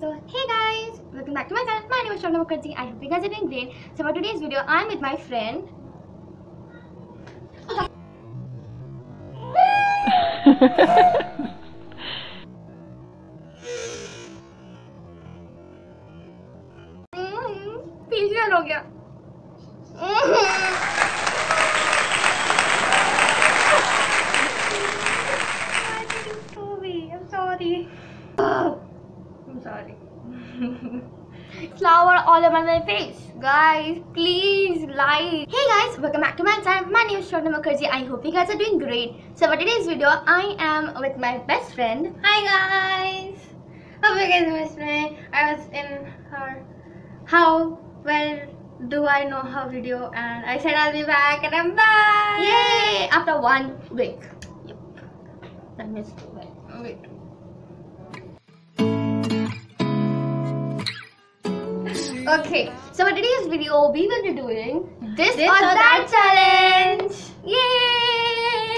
So hey guys, welcome back to my channel. My name is Sulagna Mukherjee. I hope you guys are doing great. So for today's video, I'm with my friend. sorry. Flower all over my face. Guys, please like. Hey guys, welcome back to my channel. My name is Sulagna Mukherjee. I hope you guys are doing great. So for today's video, I am with my best friend. Hi guys. Hope you guys missed me. I was in her how well do I know her video and I said I'll be back and I'm back. Yay! After one week. Yep. I missed. Wait. Wait. Okay, so for today's video, we will be doing this, This or or that, that challenge. Yay!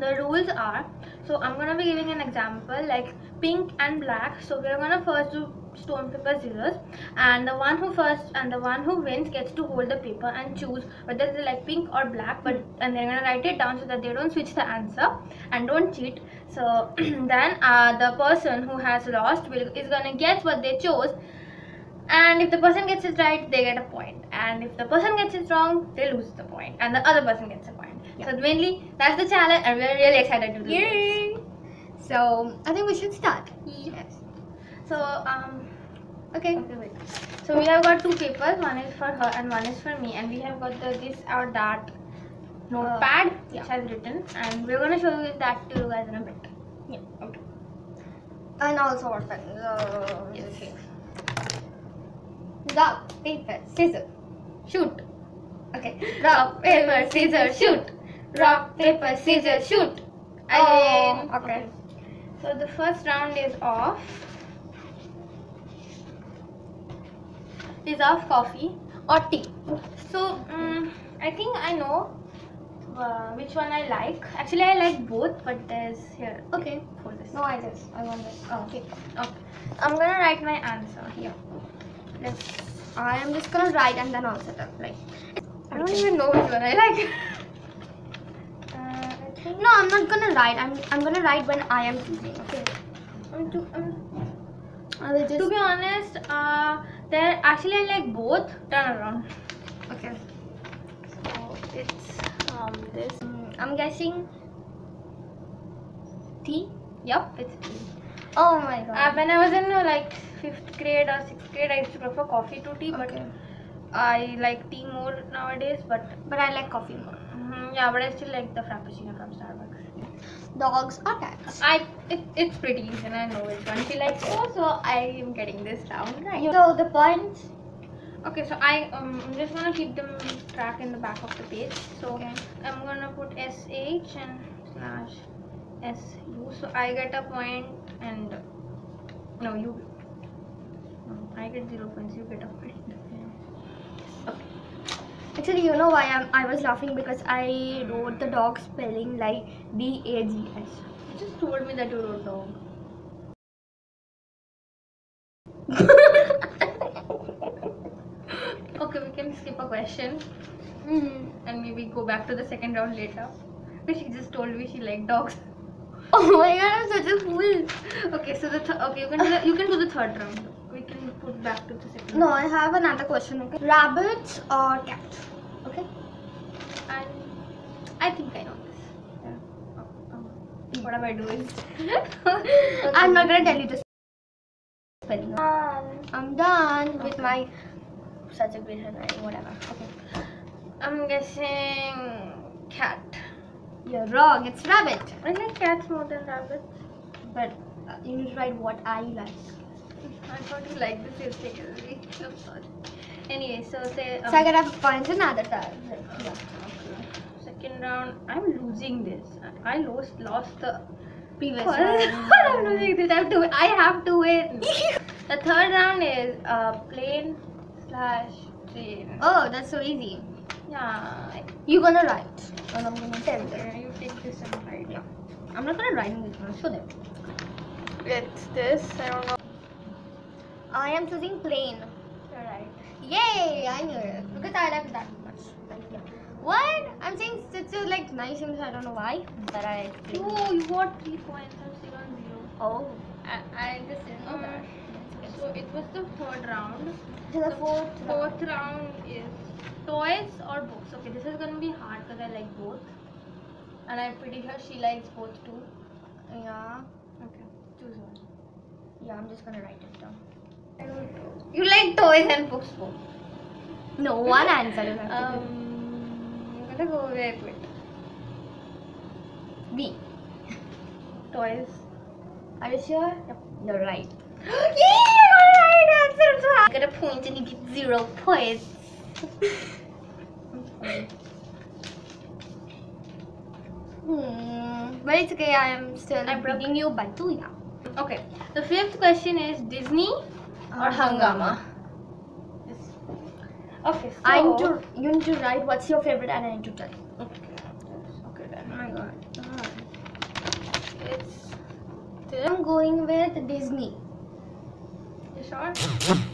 the rules are so i'm gonna be giving an example like pink and black. So we're gonna first do stone paper scissors. And the one who first and the one who wins gets to hold the paper and choose whether they like pink or black. But and they're gonna write it down so that they don't switch the answer and don't cheat. So then uh, the person who has lost will is gonna guess what they chose and if the person gets it right they get a point and if the person gets it wrong they lose the point and the other person gets a point Yeah. so mainly that's the challenge and we're really excited to do it. Yay! So I think we should start. yes so um Okay. okay wait so we have got two papers one is for her and one is for me and we have got the this or that notepad which yeah. has written and we're gonna show you that to you guys in a bit Yeah. Okay. And also our friend. Uh, Yes. Rock, paper, scissors. shoot Okay. rock paper scissors shoot rock paper scissors shoot again Oh, okay. so the first round is off. is of coffee or tea so um, i think i know uh, which one i like actually i like both but there's here Okay. hold this No, I just I want this. Oh. Okay. okay i'm gonna write my answer here I am just gonna write and then I'll set up. Like. i don't even know which one i like uh, No, I'm not gonna write. I'm I'm gonna write when I am choosing. Okay. um, to, um, I will just. To be honest, uh, there actually I like both. Turn around. Okay. So it's um this. Mm, I'm guessing. Tea. Yep, it's tea. Oh my god. Uh, when I was in uh, like fifth grade or sixth grade, I used to prefer coffee to tea, but okay. I like tea more nowadays. But But I like coffee more. mhm, yeah, but I still like the frappuccino from Starbucks. Dogs or cats. I it, it's pretty easy, and I know which one she likes. Oh, so I am getting this round right. So the points. Okay, so I um I'm just gonna keep them track in the back of the page. So Okay. I'm gonna put sh and slash su. So I get a point and no you. No, I get zero points. You get a point. okay Actually, you know why I'm, I was laughing because I wrote the dog spelling like D A G S. You just told me that you wrote dog. Okay, we can skip a question Mm. and maybe go back to the second round later. But she just told me she liked dogs. Oh my god, I'm such a fool. Okay, so the th- okay you can do the, you can do the third round. We can put back to the second. No, I have another question. Okay, rabbits or cats? Okay. And I think I know this. Yeah. Oh, oh. What am I doing? I'm not gonna tell you the spelling. I'm done with my such a great handwriting. Whatever. Okay. I'm guessing cat. You're wrong. It's rabbit. I like cats more than rabbits. But uh, you need to write what I like. I thought you liked this yesterday. I'm sorry. Anyway, so say um, So I gotta find another time. Yeah. okay. second round. I'm losing this. I lost lost the Previous one. round, I'm losing this. I have to. I have to win. the third round is uh, plane slash train. Oh, that's so easy. Yeah. You're gonna write, and I'm gonna tell them. Okay, you take this and write. Yeah. I'm not gonna write in this one. Show them. It's this. I don't know. I am choosing plain. You're. Yay! I knew it because I like that much. Yeah. What? I'm saying it's just like nice things. I don't know why, but I. Oh, you got three points. I'm still on zero. Oh, I, I just didn't know oh. that. So it was the third round. The fourth. Fourth round is toys or books. Okay, this is gonna be hard because I like both, and I'm pretty sure she likes both too. Yeah. Okay, choose one. Yeah, I'm just gonna write it down. I don't know. You like toys and books both. No, one answer. Um, I'm gonna go with wait. B. toys. Are you sure? Yep. You're right. Yay! You're right. I get a point and you get zero points. Hmm. But it's okay. I am still I broke- beating you by two. Yeah. Okay. The fifth question is Disney or Hungama. Yes. Okay. So I need to. You need to write what's your favorite, and I need to tell. Okay. Okay Oh then. my god. It's. I'm going with Disney. You sure?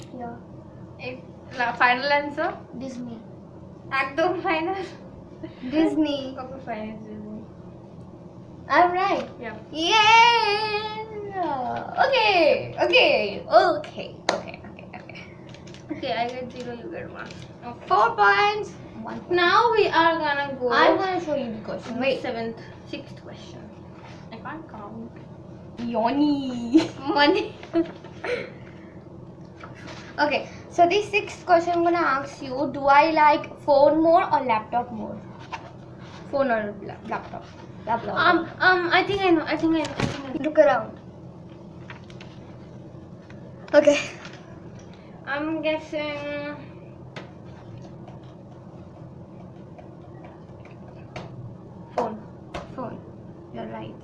Yeah. If, la, final answer? Disney. Acto final? Disney. Okay, fine. Disney. I'm right. Yeah. Yeah. Okay. Okay. Okay. Okay. Okay. Okay. Okay, I get zero, you get one. Okay. Four points. One. point. Now we are gonna go. I'm gonna show you the question. Wait. Seventh, sixth question. I can't count. Yoni. Money. okay. So the sixth question I'm gonna ask you: Do I like phone more or laptop more? Phone or la- laptop? Laptop. um, um, I think I know. I think I know. I think I know. Look around. Okay. I'm guessing. Phone. Phone. You're right.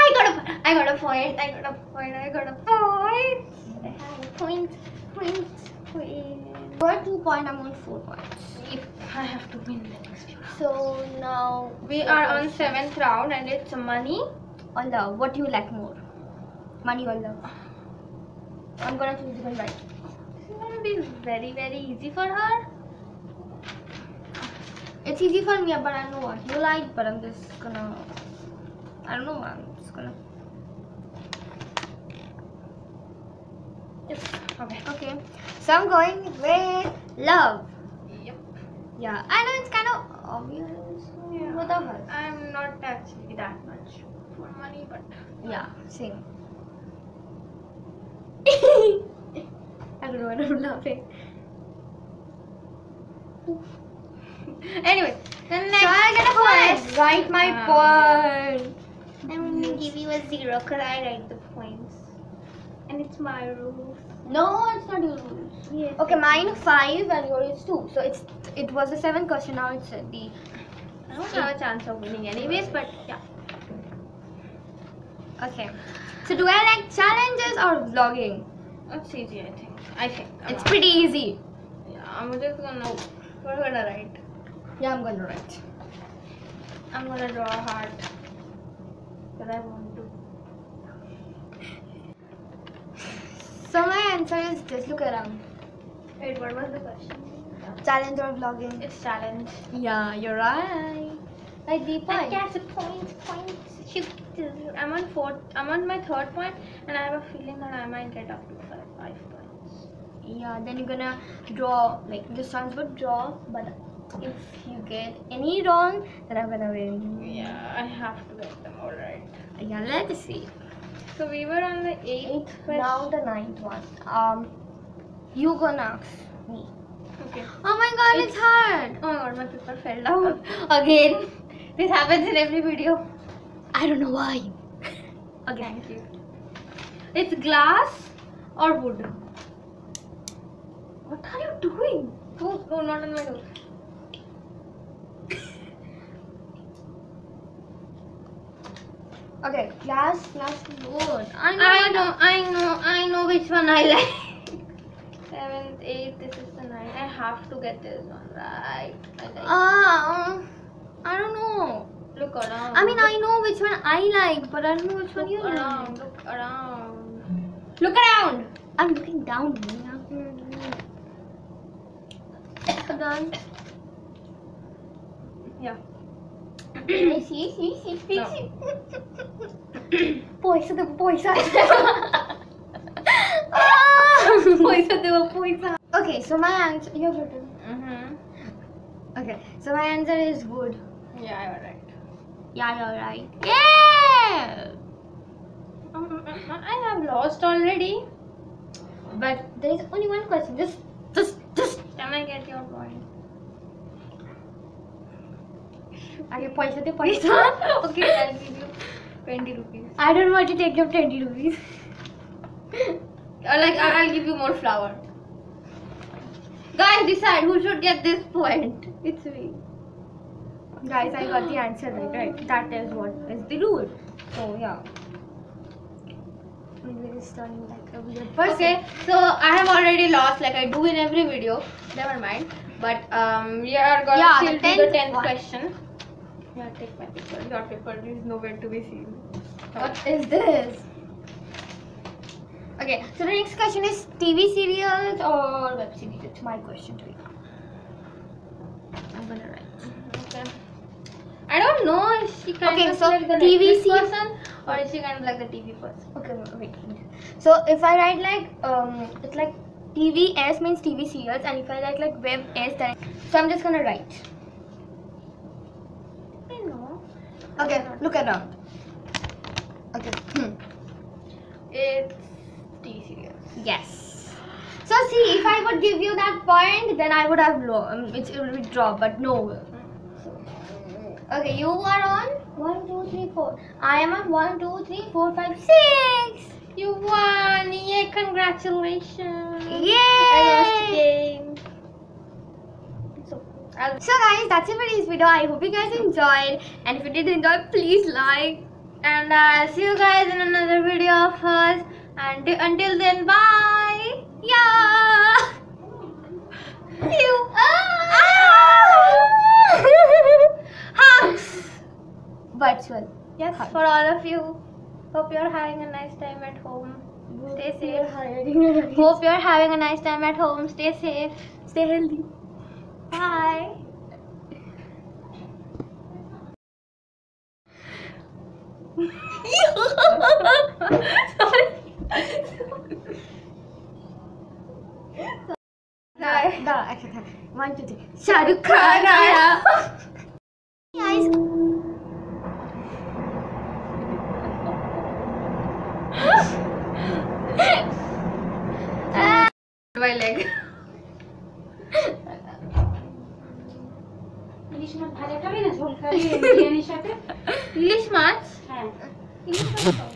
I got a, I got a point. I got a point. I got a point. I have a point. Point. Point. You're two point. I'm on four points. If I have to win the next round. So now We are on seventh round and it's money. or love. What do you like more? Money or love? I'm gonna choose even right. This is gonna be very very easy for her. It's easy for me, but I know what you like. But I'm just gonna. I don't know. I'm just gonna. Yes. Okay. Okay. So I'm going with love. Yep. Yeah, I know it's kind of obvious. Yeah. Both of us. I'm not actually that much for money, but Yeah, same. I don't know what I'm laughing. anyway, the next so I get a point. Write my Ah, point. I'm gonna give you a zero because I write the points, and it's my rules. No, it's not your rules. Yes. Okay, mine five and yours is two. So it's it was the seventh question. Now it's uh, the I don't have a chance of winning anyways, but yeah. okay. So do I like challenges or vlogging? It's easy, I think. I think. It's pretty easy. Yeah, I'm just gonna. We're gonna write. Yeah, I'm gonna write. I'm gonna draw a heart. Because I want So my answer is just look around. Wait, what was the question? Challenge or vlogging? It's challenge. Yeah, you're right. Like the I point. guess points, points. Shoot. I'm on fourth. I'm on my third point, and I have a feeling that I might get up to five, five points. Yeah, then you're gonna draw like this sounds good draw, but if you get any wrong, then I'm gonna win. Yeah, I have to get them all right. Yeah, let's see. So we were on the eighth. Eighth, now the ninth one. Um, you gonna ask me. Okay. Oh my god, it's, It's- hard. Oh my god, my paper fell down again. This happens in every video. I don't know why. Okay. Thank you. It's glass or wood. What are you doing? Oh, no, not on my nose. Okay, glass, glass, wood. I know. I know, I know, I know which one I like. Seventh, eighth, this is the nine. I have to get this one right. I like. Um, I don't know. look around. I mean, I know which one I like, but I don't know which one you around. like. Look around. Look around. I'm looking down. Mia. Done. Yeah. See, see, see, see, No. see. Poisa the poisa. Poisa the poisa. Okay, so my answer. You're written. Mm-hmm. Okay, so my answer is wood. Yeah, you're right. Yeah, you're right. Yeah. Um, I have lost already. But there is only one question. Just, just, just. Can I get your point? আগে পয়সা the পয়সা Okay, I'll give you 20 rupees. I don't want to take your 20 rupees. like I'll give you more flour. Guys, decide who should get this point. It's me. Guys, I got the answer right. That is what is the rule. So yeah. Is so I have already lost like I do in every video. Never mind. But um, we are going to yeah, do the 10th question. Yeah, take my paper. Your paper is nowhere to be seen. What is this? Okay, so the next question is TV serials or web series? It's my question to you. I'm gonna write. Okay. I don't know if she kind Okay, of so like the TV person or is she kind of like the TV person. Okay, wait. So if I write like um, it's like TVS means TV serials, and if I write like web S, then so I'm just gonna write. I know. Okay, look around. Okay. Hmm. It's serials. Yes. So see, if I would give you that point, then I would have low. Um, it's, it will be draw, but no. Okay, you are on one, two, three, four. I am on one, two, three, four, five, six. You won! Yay! Congratulations! Yay! I lost the game. So, guys, that's it for this video. I hope you guys enjoyed. And if you did enjoy, please like. and I'll see you guys in another video of us. And until then, bye. Yeah. You. ah! ah! Hugs. Virtual. Yes, Hugs. for all of you. Hope you're having a nice time at home. Stay safe. Hope you're having a nice time at home. Stay safe. Stay healthy. Bye. Da, da, actually, one, two, three. Shahrukh Khan आया. Guys, My leg. বিরিয়ানির সাথে? ইলিশ মাছ? হ্যাঁ। ইলিশ মাছ